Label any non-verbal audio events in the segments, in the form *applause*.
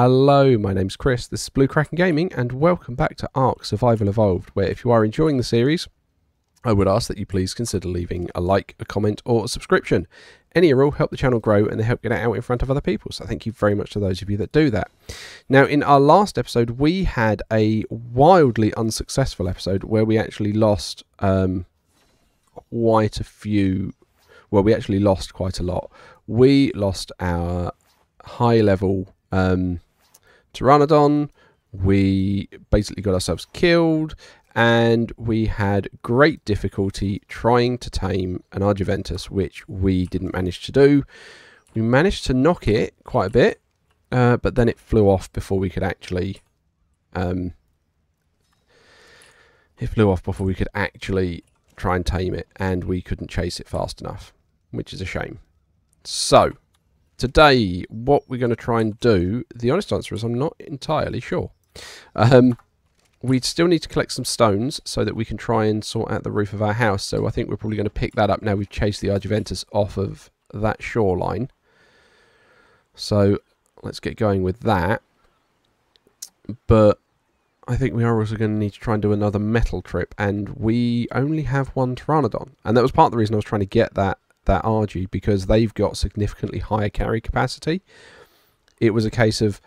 Hello, my name's Chris, this is Blue Kraken Gaming, and welcome back to Ark Survival Evolved, where if you are enjoying the series, I would ask that you please consider leaving a like, a comment, or a subscription. Any or all help the channel grow and they help get it out in front of other people, so thank you very much to those of you that do that. Now, in our last episode, we had a wildly unsuccessful episode where we actually lost um, quite a few, well, we actually lost quite a lot. We lost our high level um, Pteranodon. We basically got ourselves killed, and we had great difficulty trying to tame an Argentavis, which we didn't manage to do. We managed to knock it quite a bit, uh, but then it flew off before we could actually. Um, it flew off before we could actually try and tame it, and we couldn't chase it fast enough, which is a shame. So, today, what we're going to try and do, the honest answer is I'm not entirely sure. Um, we still need to collect some stones so that we can try and sort out the roof of our house. So I think we're probably going to pick that up now we've chased the Argentavis off of that shoreline. So let's get going with that. But I think we are also going to need to try and do another metal trip. And we only have one Pteranodon. And that was part of the reason I was trying to get that that Argy because they've got significantly higher carry capacity. It was a case of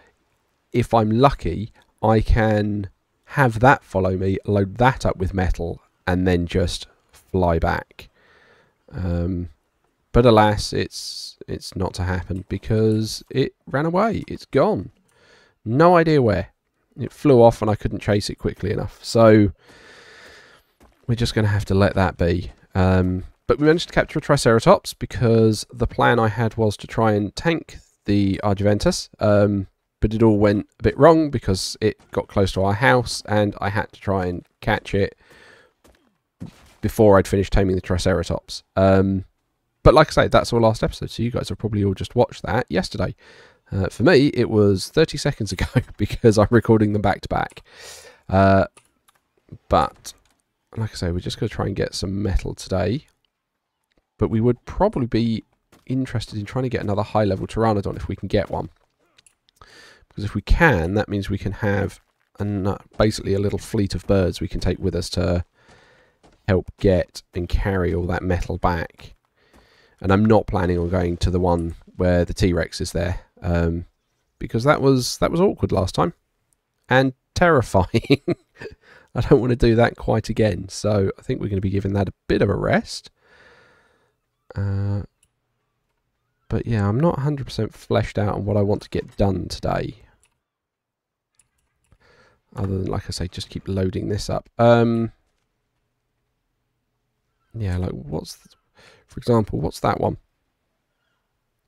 if I'm lucky, I can have that follow me, load that up with metal, and then just fly back. Um, but alas, it's it's not to happen because it ran away. It's gone. No idea where. It flew off and I couldn't chase it quickly enough. So we're just going to have to let that be. Um, but we managed to capture a Triceratops because the plan I had was to try and tank the Argentavis. Um, but it all went a bit wrong because it got close to our house and I had to try and catch it before I'd finished taming the Triceratops. Um, but like I say, that's our last episode, so you guys have probably all just watched that yesterday. Uh, for me, it was 30 seconds *laughs* ago because I'm recording them back to back. Uh, but like I say, we're just going to try and get some metal today but we would probably be interested in trying to get another high level Pteranodon if we can get one. Because if we can, that means we can have an, uh, basically a little fleet of birds we can take with us to help get and carry all that metal back. And I'm not planning on going to the one where the T-Rex is there. Um, because that was that was awkward last time. And terrifying. *laughs* I don't want to do that quite again. So I think we're going to be giving that a bit of a rest. Uh, but yeah, I'm not 100% fleshed out on what I want to get done today. Other than, like I say, just keep loading this up. Um, yeah, like what's, for example, what's that one?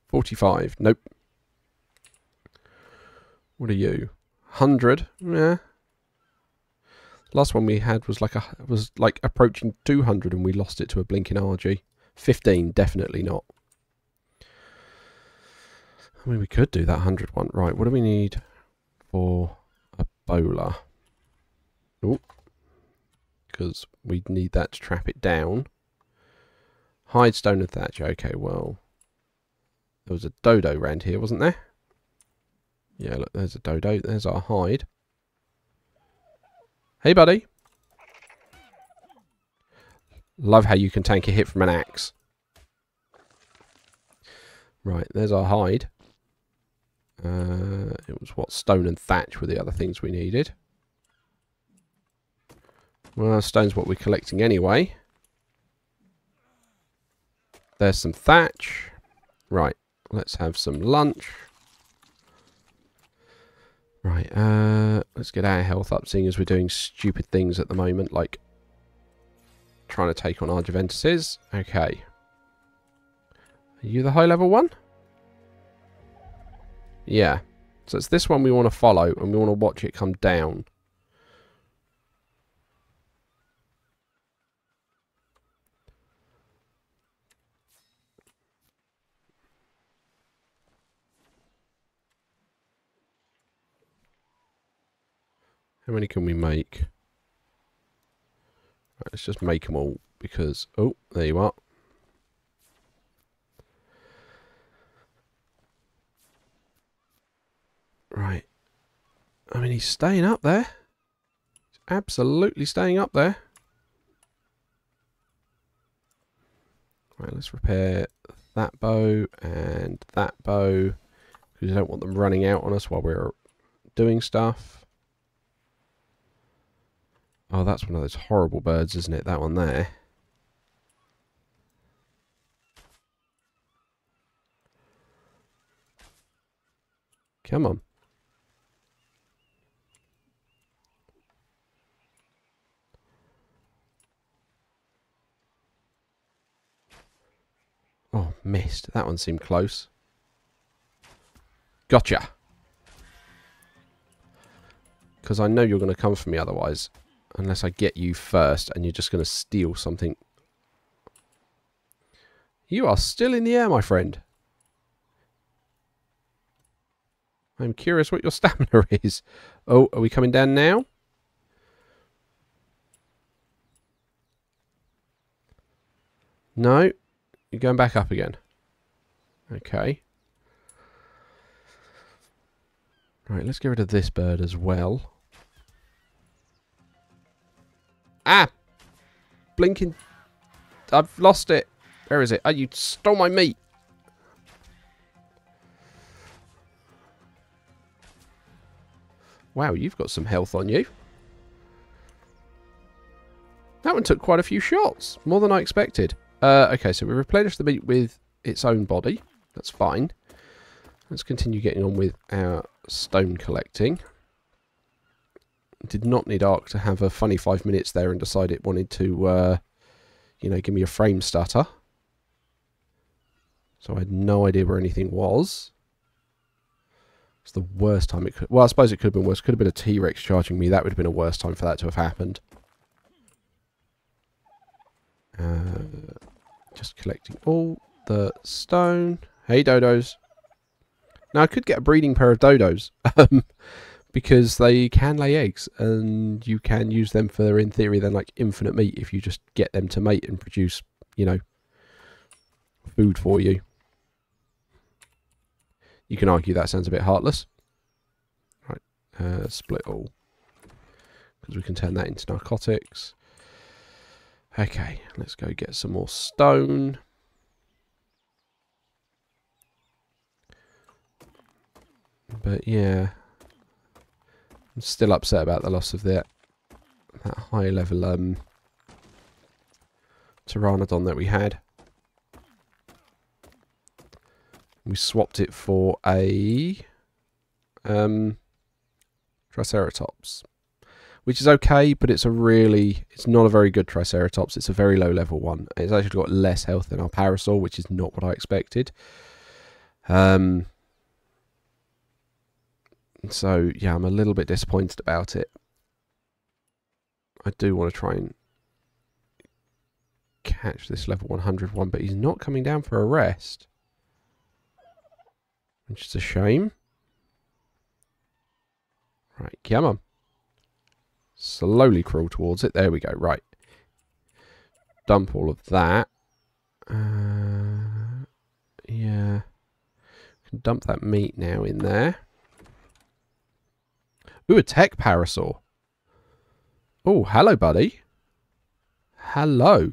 45. Nope. What are you? 100. Yeah. Last one we had was like a was like approaching 200 and we lost it to a blinking Argy. 15, definitely not. I mean, we could do that 100 one. Right, what do we need for a bola? Oh, because we'd need that to trap it down. Hide, stone and thatch. Okay, well, there was a dodo round here, wasn't there? Yeah, look, there's a dodo. There's our hide. Hey, buddy. Love how you can tank a hit from an axe. Right, there's our hide. Uh, it was what stone and thatch were the other things we needed. Well, stone's what we're collecting anyway. There's some thatch. Right, let's have some lunch. Right, uh, let's get our health up, seeing as we're doing stupid things at the moment, like trying to take on Argentavises. Okay. Are you the high level one? Yeah. So it's this one we want to follow and we want to watch it come down. How many can we make? Let's just make them all because... Oh, there you are. Right. I mean, he's staying up there. He's absolutely staying up there. Right, let's repair that bow and that bow. Because we don't want them running out on us while we're doing stuff. Oh, that's one of those horrible birds, isn't it? That one there. Come on. Oh, missed. That one seemed close. Gotcha. Because I know you're going to come for me otherwise. Unless I get you first and you're just going to steal something. You are still in the air, my friend. I'm curious what your *laughs* stamina is. Oh, are we coming down now? No, you're going back up again. Okay. Right, let's get rid of this bird as well. Ah! Blinking... I've lost it. Where is it? Oh, you stole my meat. Wow, you've got some health on you. That one took quite a few shots. More than I expected. Uh, okay, so we replenished the meat with its own body. That's fine. Let's continue getting on with our stone collecting. Did not need Ark to have a funny five minutes there and decide it wanted to, uh, you know, give me a frame stutter. So I had no idea where anything was. It's the worst time it could... Well, I suppose it could have been worse. Could have been a T-Rex charging me. That would have been a worse time for that to have happened. Uh, just collecting all the stone. Hey, dodos. Now, I could get a breeding pair of dodos. *laughs* Because they can lay eggs. And you can use them for, in theory, then like infinite meat if you just get them to mate and produce, you know, food for you. You can argue that sounds a bit heartless. Right, uh, split all. Because we can turn that into narcotics. Okay, let's go get some more stone. But yeah, I'm still upset about the loss of that that high level um, Pteranodon that we had. We swapped it for a um, Triceratops which is okay, but it's a really, it's not a very good Triceratops. It's a very low level one. It's actually got less health than our Parasaur, which is not what I expected. Um, so, yeah, I'm a little bit disappointed about it. I do want to try and catch this level 100 one, but he's not coming down for a rest. Which is a shame. Right, come on slowly crawl towards it. There we go. Right. Dump all of that. Uh, yeah. Dump that meat now in there. Ooh, a Tek parasaur. Oh, hello, buddy. Hello.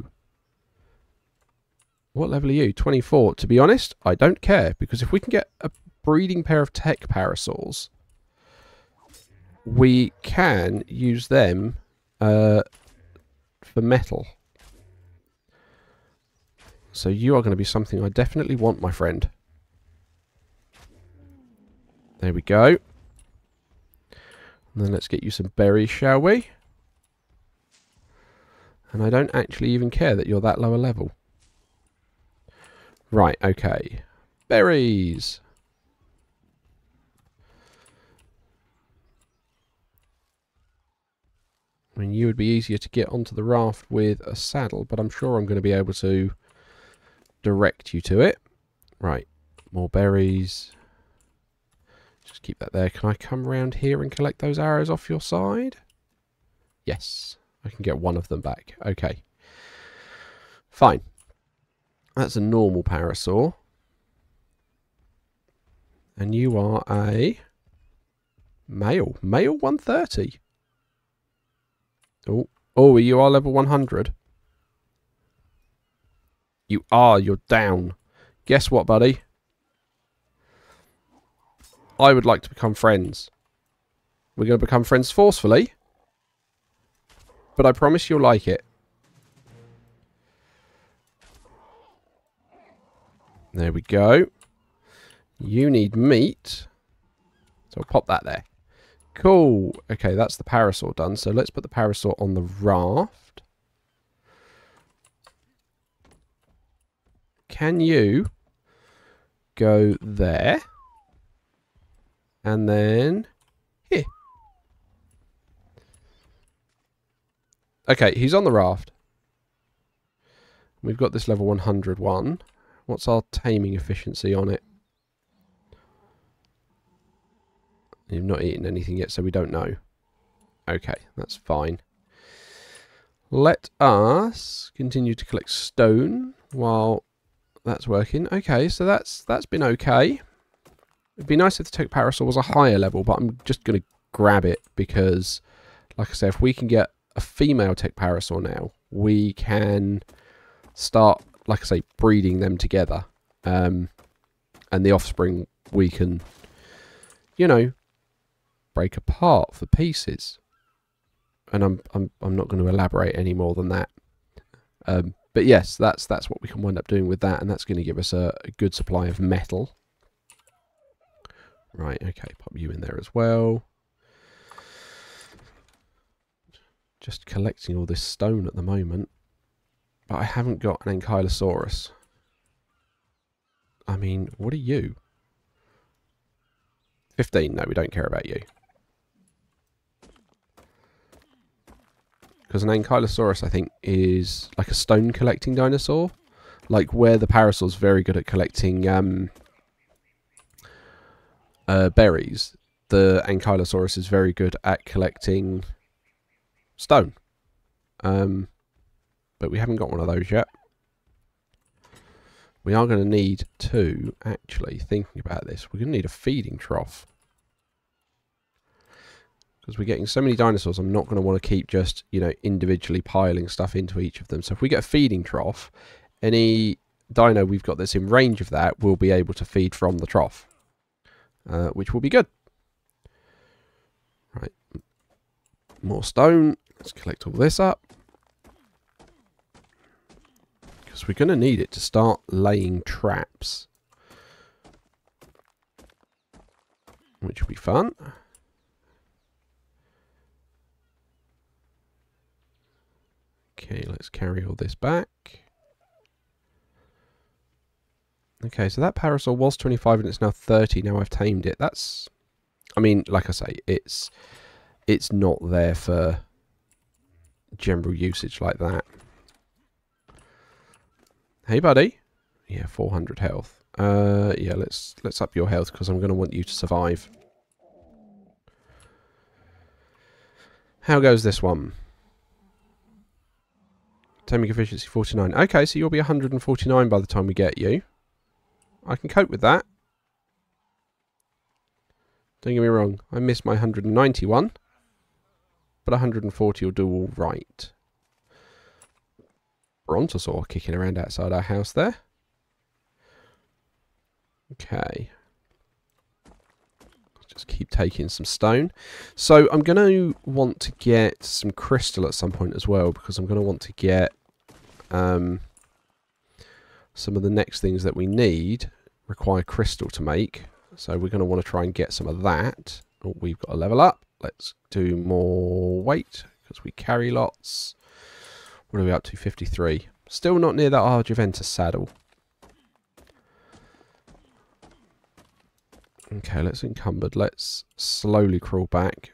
What level are you? 24. To be honest, I don't care. Because if we can get a breeding pair of Tek parasaurs, we can use them uh, for metal. So you are going to be something I definitely want, my friend. There we go. And then let's get you some berries, shall we? And I don't actually even care that you're that lower level. Right, okay. Berries! I mean, you would be easier to get onto the raft with a saddle, but I'm sure I'm going to be able to direct you to it. Right, more berries. Just keep that there. Can I come around here and collect those arrows off your side? Yes, I can get one of them back. Okay. Fine. That's a normal parasaur. And you are a Male. Male 130. Oh, oh, you are level 100. You are. You're down. Guess what, buddy? I would like to become friends. We're going to become friends forcefully. But I promise you'll like it. There we go. You need meat. So I'll pop that there. Cool. Okay, that's the parasaur done. So let's put the parasaur on the raft. Can you go there? And then here. Okay, he's on the raft. We've got this level 101. What's our taming efficiency on it? You've not eaten anything yet, so we don't know. Okay, that's fine. Let us continue to collect stone while that's working. Okay, so that's that's been okay. It'd be nice if the Tek Parasaur was a higher level, but I'm just going to grab it because, like I say, if we can get a female Tek Parasaur now, we can start, like I say, breeding them together. Um, and the offspring we can, you know, break apart for pieces. And I'm I'm I'm not going to elaborate any more than that. Um, but yes, that's that's what we can wind up doing with that, and that's going to give us a, a good supply of metal. Right, okay, pop you in there as well. Just collecting all this stone at the moment. But I haven't got an Ankylosaurus. I mean, what are you? 15, no, we don't care about you. Because an Ankylosaurus, I think, is like a stone collecting dinosaur. Like where the Parasaur's very good at collecting um, uh, berries, the Ankylosaurus is very good at collecting stone. Um, but we haven't got one of those yet. We are going to need to, actually, thinking about this, we're going to need a feeding trough because we're getting so many dinosaurs, I'm not going to want to keep just, you know, individually piling stuff into each of them. So if we get a feeding trough, any dino we've got that's in range of that will be able to feed from the trough, uh, which will be good. Right, more stone. Let's collect all this up. Because we're going to need it to start laying traps. Which will be fun. Okay, let's carry all this back. Okay, so that parasaur was 25 and it's now 30. Now I've tamed it. That's, I mean, like I say, it's it's not there for general usage like that. Hey, buddy. Yeah, 400 health. Uh, yeah, let's let's up your health because I'm going to want you to survive. How goes this one? Taming efficiency 49. Okay, so you'll be 149 by the time we get you. I can cope with that. Don't get me wrong, I missed my 191. But 140 will do all right. Brontosaur kicking around outside our house there. Okay. Just keep taking some stone. So I'm going to want to get some crystal at some point as well because I'm going to want to get um, some of the next things that we need require crystal to make. So we're going to want to try and get some of that. Oh, we've got a level up. Let's do more weight because we carry lots. What are we up to? 53. Still not near that Argentavis saddle. Okay, let's encumbered. Let's slowly crawl back.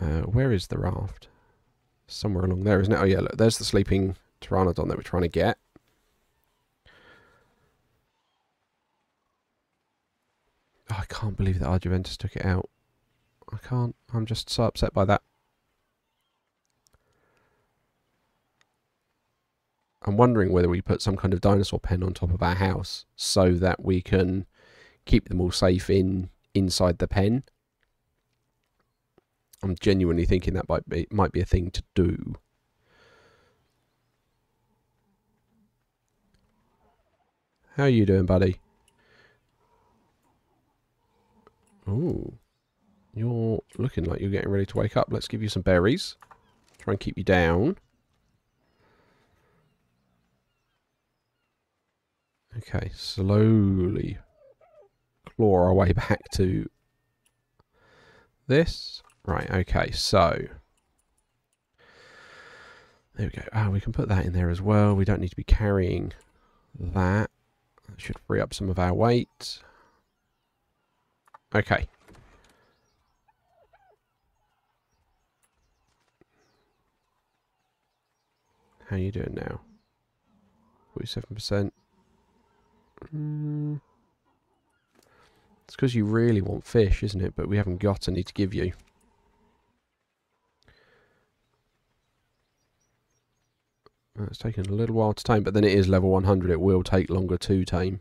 Uh, where is the raft? Somewhere along there, isn't it? Oh yeah, look, there's the sleeping pteranodon that we're trying to get. Oh, I can't believe that Argentavis took it out. I can't. I'm just so upset by that. I'm wondering whether we put some kind of dinosaur pen on top of our house so that we can keep them all safe in inside the pen. I'm genuinely thinking that might be might be a thing to do. How are you doing, buddy? Oh, you're looking like you're getting ready to wake up. Let's give you some berries. Try and keep you down. Okay, slowly claw our way *laughs* back to this. Right, okay, so... There we go. Ah, oh, we can put that in there as well. We don't need to be carrying that. That should free up some of our weight. Okay. How are you doing now? 47%. Mm. It's because you really want fish, isn't it? But we haven't got any to give you. Uh, it's taken a little while to tame, but then it is level 100. It will take longer to tame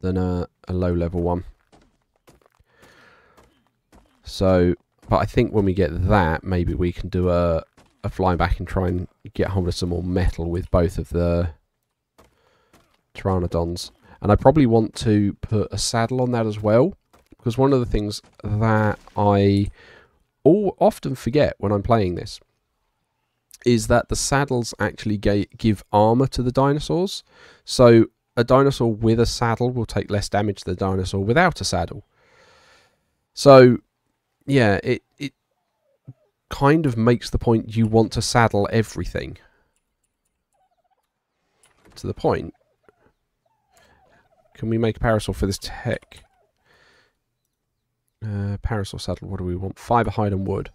than a, a low level one. So, but I think when we get that, maybe we can do a, a fly back and try and get hold of some more metal with both of the Pteranodons. And I probably want to put a saddle on that as well. Because one of the things that I all often forget when I'm playing this is that the saddles actually give armor to the dinosaurs. So a dinosaur with a saddle will take less damage than a dinosaur without a saddle. So yeah, it it kind of makes the point you want to saddle everything. To the point. Can we make a parasaur for this tech? Uh, parasaur saddle, what do we want? Fibre, hide and wood.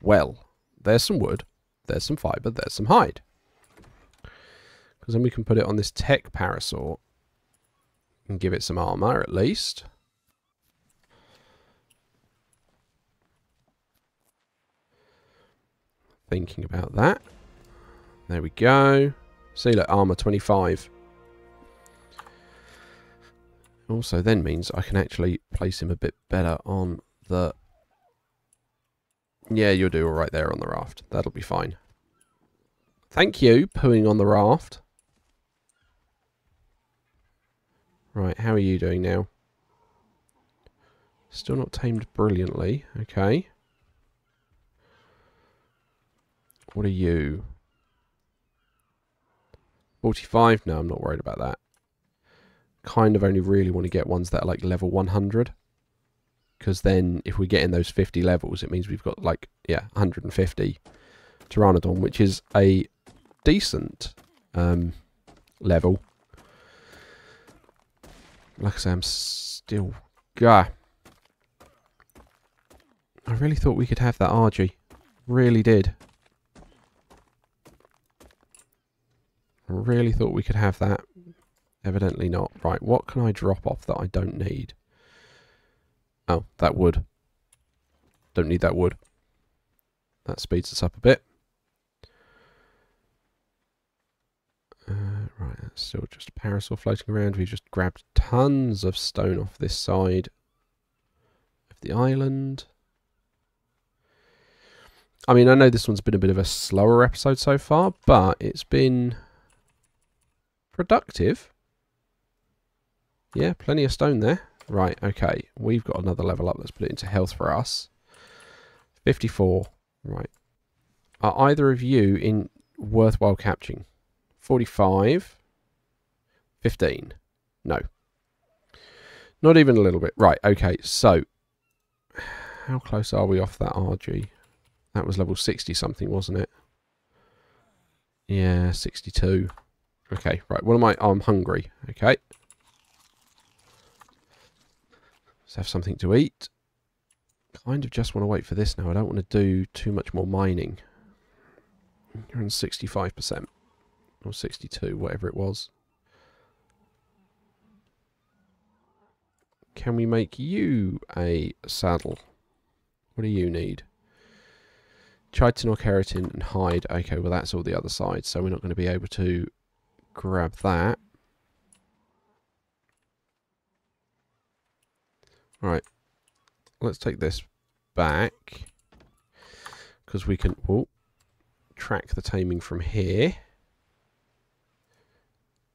Well, there's some wood, there's some fibre, there's some hide. Because then we can put it on this Tek parasaur and give it some armour at least. Thinking about that. There we go. See, look, armour 25. Also then means I can actually place him a bit better on the... Yeah, you'll do alright there on the raft. That'll be fine. Thank you, pooing on the raft. Right, how are you doing now? Still not tamed brilliantly. Okay. What are you? 45? No, I'm not worried about that kind of only really want to get ones that are like level 100 because then if we get in those 50 levels it means we've got like yeah 150 Pteranodon which is a decent um, level. Like I say I'm still gah I really thought we could have that Argy really did. Really thought we could have that. Evidently not. Right, what can I drop off that I don't need? Oh, that wood. Don't need that wood. That speeds us up a bit. Uh, right, that's still just a parasaur floating around. We just grabbed tons of stone off this side of the island. I mean, I know this one's been a bit of a slower episode so far, but it's been productive. Yeah, plenty of stone there. Right, okay. We've got another level up. Let's put it into health for us. 54. Right. Are either of you in worthwhile capturing? 45. 15. No. Not even a little bit. Right, okay. So, how close are we off that Argy? That was level 60 something, wasn't it? Yeah, 62. Okay, right. What am I? Oh, I'm hungry. Okay. Let's have something to eat. Kind of just want to wait for this now. I don't want to do too much more mining. You're on 65%. Or 62, whatever it was. Can we make you a saddle? What do you need? Chitin or keratin and hide. Okay, well that's all the other side, so we're not going to be able to grab that. Right. Let's take this back. Because we can oh, track the taming from here.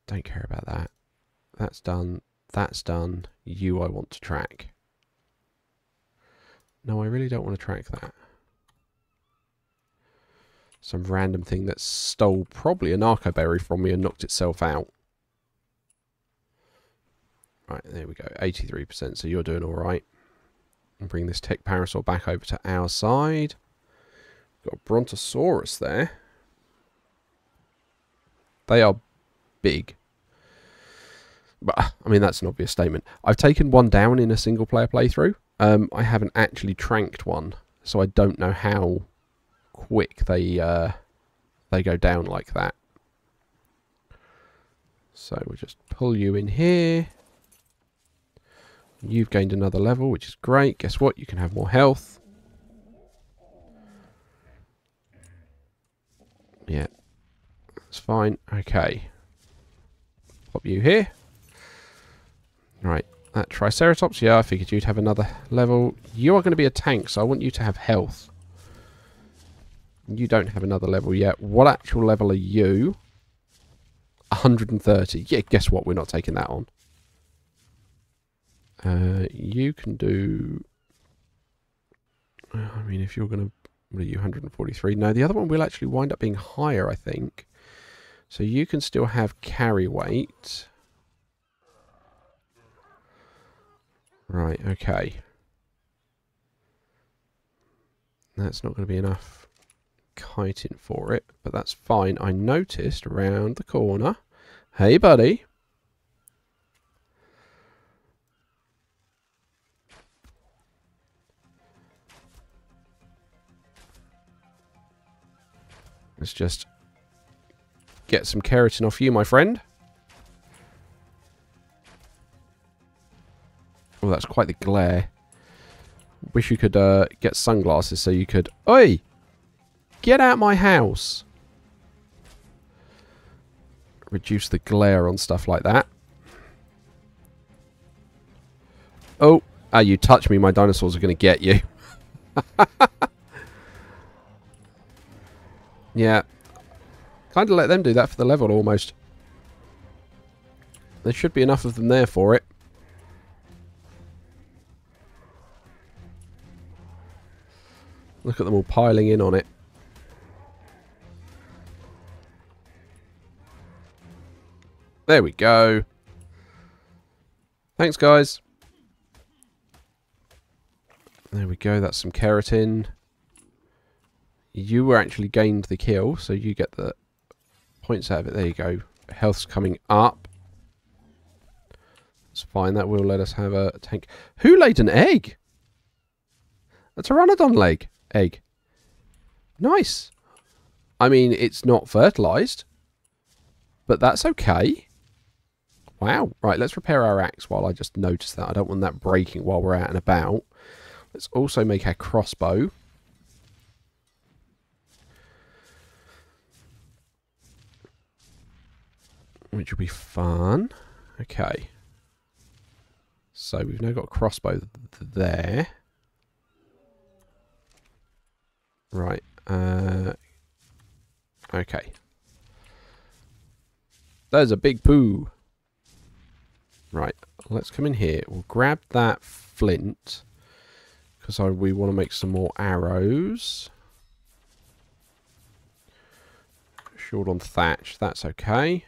Don't care about that. That's done. That's done. You I want to track. No, I really don't want to track that. Some random thing that stole probably a narco berry from me and knocked itself out. Right, there we go. 83%, so you're doing alright. And bring this Tek parasaur back over to our side. Got a Brontosaurus there. They are big. But, I mean, that's an obvious statement. I've taken one down in a single player playthrough. Um, I haven't actually tranked one, so I don't know how quick they uh, they go down like that. So we'll just pull you in here. You've gained another level, which is great. Guess what? You can have more health. Yeah. That's fine. Okay. Pop you here. Right. That Triceratops. Yeah, I figured you'd have another level. You are going to be a tank, so I want you to have health. You don't have another level yet. What actual level are you? 130. Yeah, guess what? We're not taking that on. Uh, you can do... I mean, if you're going to... What are you, 143? No, the other one will actually wind up being higher, I think. So you can still have carry weight. Right, okay. That's not going to be enough kiting for it, but that's fine. I noticed around the corner. Hey, buddy. Let's just get some keratin off you, my friend. Oh, that's quite the glare. Wish you could uh, get sunglasses so you could... Oi! Get out my house! Reduce the glare on stuff like that. Oh! Ah, you touch me, my dinosaurs are going to get you. *laughs* Yeah. Kind of let them do that for the level, almost. There should be enough of them there for it. Look at them all piling in on it. There we go. Thanks, guys. There we go. That's some keratin you were actually gained the kill, so you get the points out of it. There you go. Health's coming up. It's fine. That will let us have a tank. Who laid an egg? A pteranodon leg. Egg. Nice. I mean, it's not fertilized, but that's okay. Wow. Right, let's repair our axe while I just notice that. I don't want that breaking while we're out and about. Let's also make our crossbow. Which will be fun. Okay. So we've now got a crossbow there. Right. Uh, okay. There's a big poo. Right. Let's come in here. We'll grab that flint. Because we want to make some more arrows. Short on thatch. That's okay.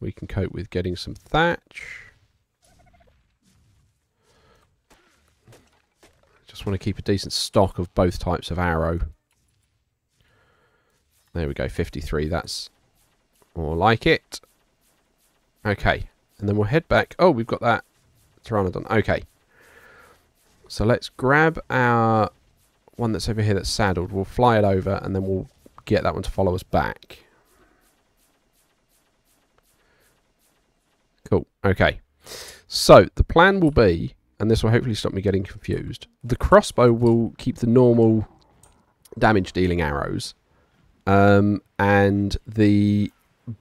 We can cope with getting some thatch. Just want to keep a decent stock of both types of arrow. There we go, 53. That's more like it. Okay. And then we'll head back. Oh, we've got that Pteranodon. Okay. So let's grab our one that's over here that's saddled. We'll fly it over and then we'll get that one to follow us back. Cool. Okay. So the plan will be, and this will hopefully stop me getting confused, the crossbow will keep the normal damage dealing arrows. Um, and the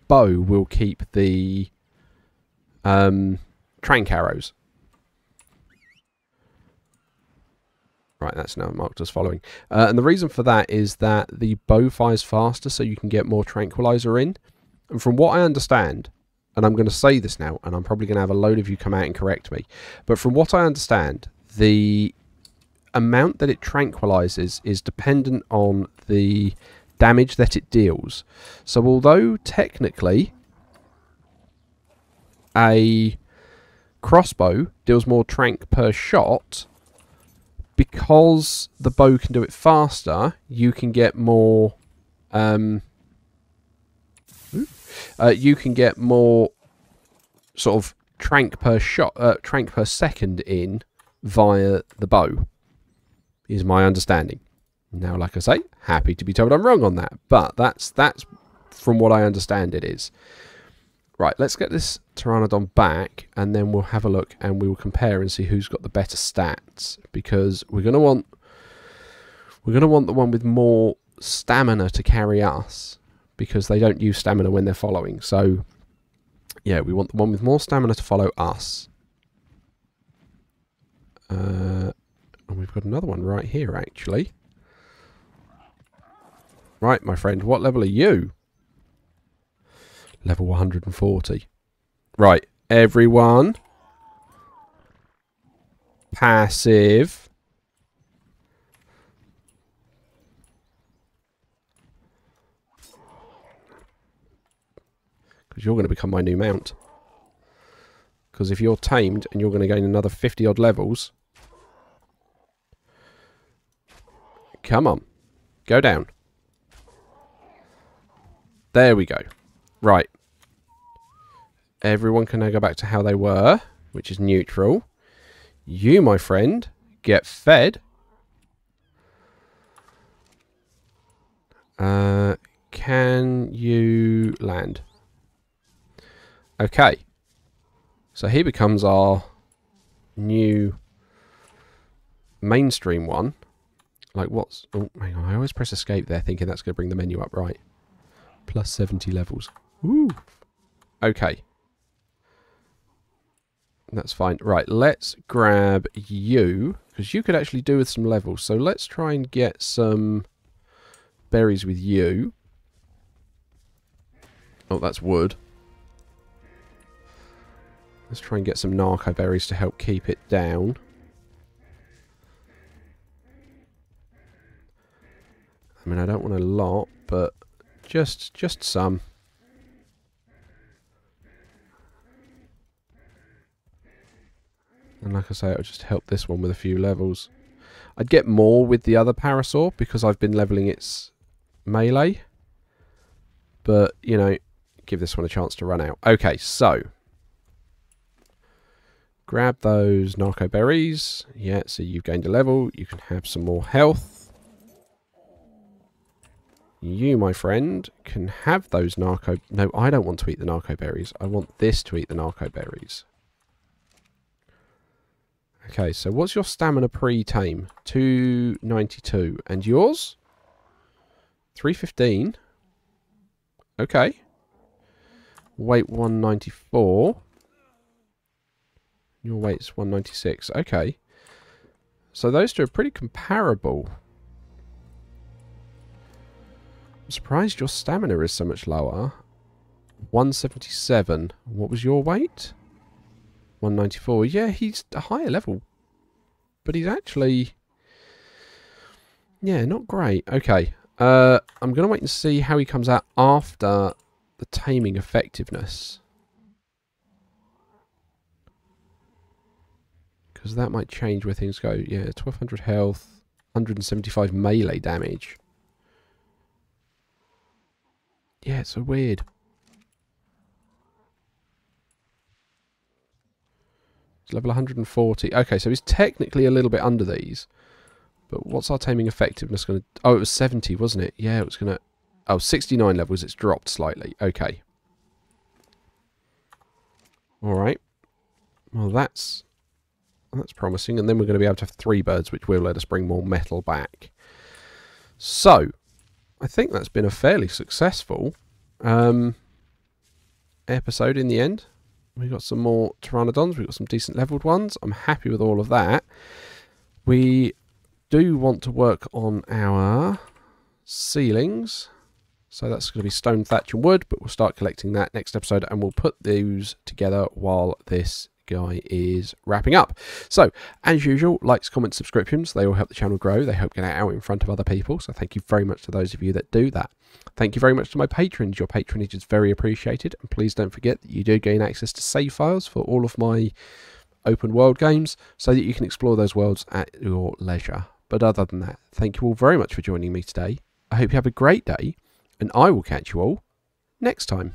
bow will keep the um, trank arrows. Right, that's now marked as following. Uh, and the reason for that is that the bow fires faster so you can get more tranquilizer in. And from what I understand, and I'm going to say this now, and I'm probably going to have a load of you come out and correct me, but from what I understand, the amount that it tranquilizes is dependent on the damage that it deals. So although technically a crossbow deals more trank per shot, because the bow can do it faster, you can get more. Um, uh, you can get more sort of trank per shot, uh, trank per second in via the bow. Is my understanding. Now, like I say, happy to be told I'm wrong on that, but that's that's from what I understand it is. Right, let's get this Pteranodon back and then we'll have a look and we will compare and see who's got the better stats because we're to want we're going to want the one with more stamina to carry us because they don't use stamina when they're following. So yeah, we want the one with more stamina to follow us. Uh, and we've got another one right here actually. Right, my friend, what level are you? Level 140. Right, everyone. Passive. Because you're going to become my new mount. Because if you're tamed and you're going to gain another 50 odd levels... Come on. Go down. There we go. Right. Everyone can now go back to how they were, which is neutral. You, my friend, get fed. Uh, can you land? Okay. So he becomes our new mainstream one. Like what's... Oh, hang on. I always press escape there thinking that's going to bring the menu up right. Plus 70 levels. Ooh. Okay. That's fine. Right, let's grab you, because you could actually do with some levels. So let's try and get some berries with you. Oh, that's wood. Let's try and get some narco berries to help keep it down. I mean, I don't want a lot, but just just some. And like I say, it'll just help this one with a few levels. I'd get more with the other Parasaur because I've been leveling its melee. But, you know, give this one a chance to run out. Okay, so. Grab those narco berries. Yeah, so you've gained a level. You can have some more health. You, my friend, can have those narco... No, I don't want to eat the narco berries. I want this to eat the narco berries. Okay, so what's your stamina pre-tame? 292. And yours? 315. Okay. Weight 194. Your weight's 196. Okay. So those two are pretty comparable. I'm surprised your stamina is so much lower. 177. What was your weight? 194. Yeah, he's a higher level. But he's actually... Yeah, not great. Okay. Uh, I'm going to wait and see how he comes out after the taming effectiveness. Because that might change where things go. Yeah, 1200 health, 175 melee damage. Yeah, it's so weird. It's level 140. Okay, so he's technically a little bit under these. But what's our taming effectiveness going to... Oh, it was 70, wasn't it? Yeah, it was going to... Oh, 69 levels. It's dropped slightly. Okay. Alright. Well, that's... That's promising. And then we're going to be able to have three birds, which will let us bring more metal back. So, I think that's been a fairly successful um, episode in the end We've got some more Pteranodons. We've got some decent leveled ones. I'm happy with all of that. We do want to work on our ceilings. So that's going to be stone, thatch and wood, but we'll start collecting that next episode and we'll put those together while this guy is wrapping up. So, as usual, likes, comments, subscriptions, they all help the channel grow. They help get out in front of other people. So thank you very much to those of you that do that. Thank you very much to my patrons. Your patronage is very appreciated. And please don't forget that you do gain access to save files for all of my open world games so that you can explore those worlds at your leisure. But other than that, thank you all very much for joining me today. I hope you have a great day, and I will catch you all next time.